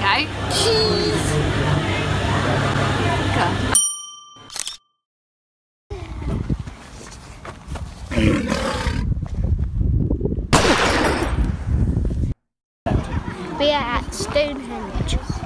Okay. Cheese. We are at Stonehenge.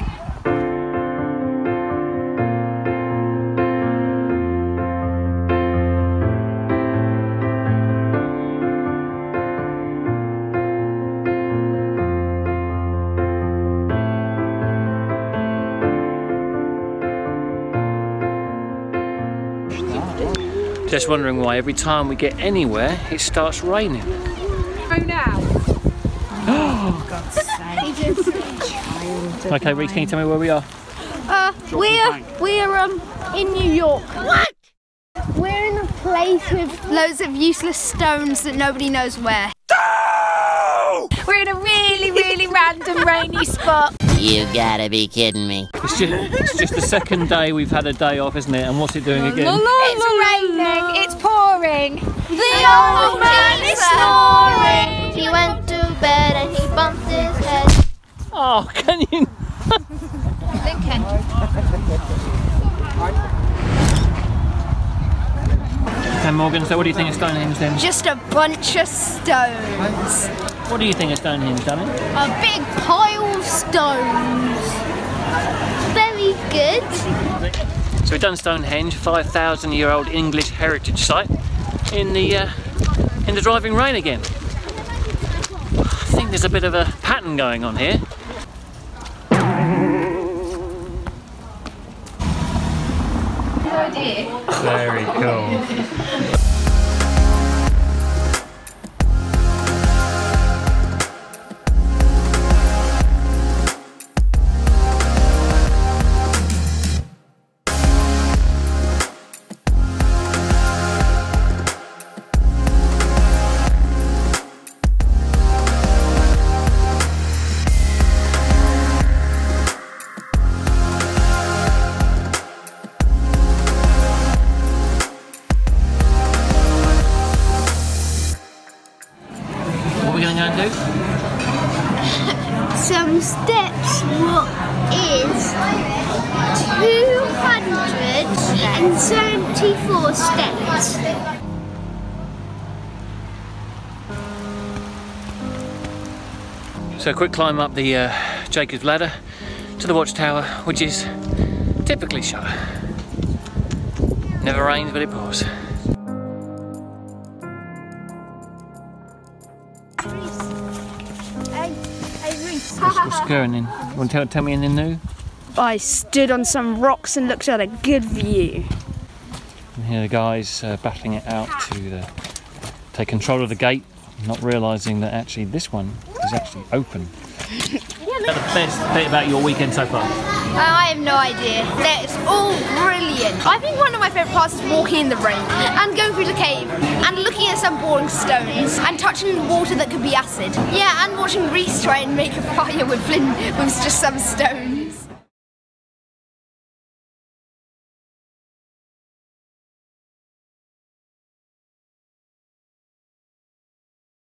Just wondering why every time we get anywhere, it starts raining. Go now. Oh god sage. Okay, Reece, can you tell me where we are? Uh, we're we're um in New York. What? We're in a place with loads of useless stones that nobody knows where. We're in a really, really random rainy spot. You gotta be kidding me. It's just, it's just the second day we've had a day off, isn't it? And what's it doing again? It's raining. It's pouring. The old man is snoring. He went to bed and he bumped his head. Oh, can you? Okay, Morgan, so what do you think of Stonehenge then? Just a bunch of stones. What do you think of Stonehenge, darling? A big pile of stones. Very good. So we've done Stonehenge, 5,000 year old English heritage site, in the, uh, in the driving rain again. I think there's a bit of a pattern going on here. Very cool. What are we going to go and do? Some steps. What is 274 steps? So a quick climb up the uh, Jacob's Ladder to the watchtower, which is typically shut. Never rains, but it pours. What's, what's going in? You want to tell, tell me anything new? I stood on some rocks and looked at a good view. And here the guys uh, battling it out to uh, take control of the gate, not realising that actually this one is actually open. The best bit about your weekend so far? Uh, I have no idea. It's all brilliant. I think one of my favourite parts is walking in the rain and going through the cave and looking at some boring stones and touching water that could be acid. Yeah, and watching Reese try and make a fire with flint with just some stones.